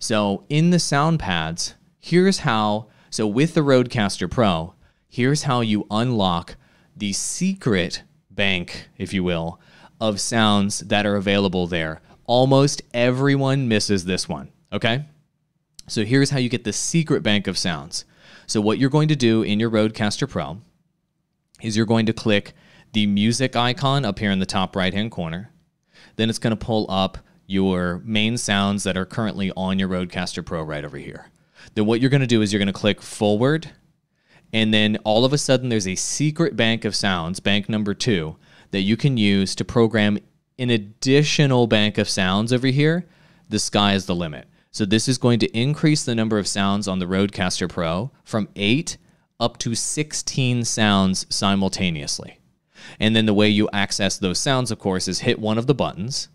So in the sound pads, here's how. So with the Rodecaster Pro, here's how you unlock the secret bank, if you will, of sounds that are available there. Almost everyone misses this one, okay? So here's how you get the secret bank of sounds. So what you're going to do in your Rodecaster Pro is you're going to click the music icon up here in the top right hand corner. Then it's going to pull up your main sounds that are currently on your Rodecaster Pro right over here. Then what you're going to do is you're going to click forward and then all of a sudden there's a secret bank of sounds, bank number 2, that you can use to program an additional bank of sounds over here. The sky is the limit. So this is going to increase the number of sounds on the Rodecaster Pro from 8 up to 16 sounds simultaneously. And then the way you access those sounds, of course, is hit one of the buttons.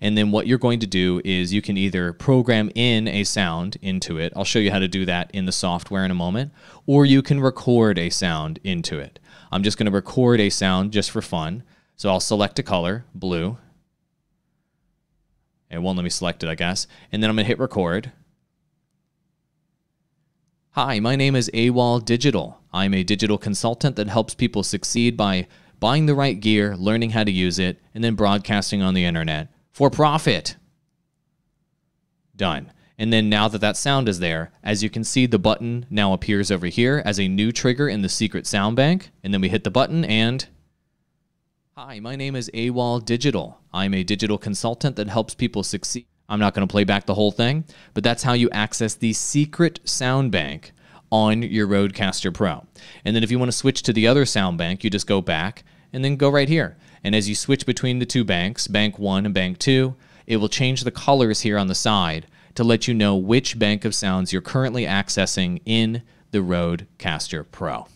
And then what you're going to do is you can either program in a sound into it. I'll show you how to do that in the software in a moment. Or you can record a sound into it. I'm just going to record a sound just for fun. So I'll select a color, blue. It won't let me select it, I guess. And then I'm going to hit record. Hi, my name is Awall Digital. I'm a digital consultant that helps people succeed by buying the right gear, learning how to use it, and then broadcasting on the internet for profit. Done. And then now that that sound is there, as you can see, the button now appears over here as a new trigger in the secret sound bank. And then we hit the button and Hi, my name is Awall Digital. I'm a digital consultant that helps people succeed. I'm not going to play back the whole thing, but that's how you access the secret sound bank on your Rodecaster Pro. And then if you want to switch to the other sound bank, you just go back and then go right here. And as you switch between the two banks, bank 1 and bank 2, it will change the colors here on the side to let you know which bank of sounds you're currently accessing in the Rodecaster Pro.